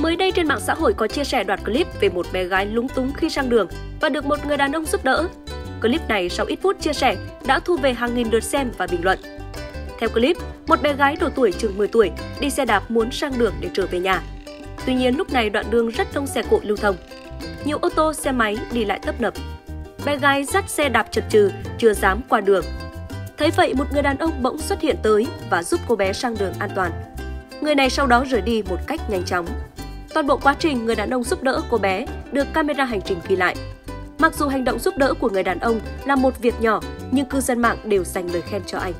Mới đây trên mạng xã hội có chia sẻ đoạn clip về một bé gái lúng túng khi sang đường và được một người đàn ông giúp đỡ. Clip này sau ít phút chia sẻ đã thu về hàng nghìn lượt xem và bình luận. Theo clip, một bé gái độ tuổi chừng 10 tuổi đi xe đạp muốn sang đường để trở về nhà. Tuy nhiên lúc này đoạn đường rất đông xe cộ lưu thông. Nhiều ô tô, xe máy đi lại tấp nập. Bé gái dắt xe đạp chật chừ, chưa dám qua đường. Thấy vậy một người đàn ông bỗng xuất hiện tới và giúp cô bé sang đường an toàn. Người này sau đó rời đi một cách nhanh chóng. Toàn bộ quá trình người đàn ông giúp đỡ cô bé được camera hành trình ghi lại. Mặc dù hành động giúp đỡ của người đàn ông là một việc nhỏ, nhưng cư dân mạng đều dành lời khen cho anh.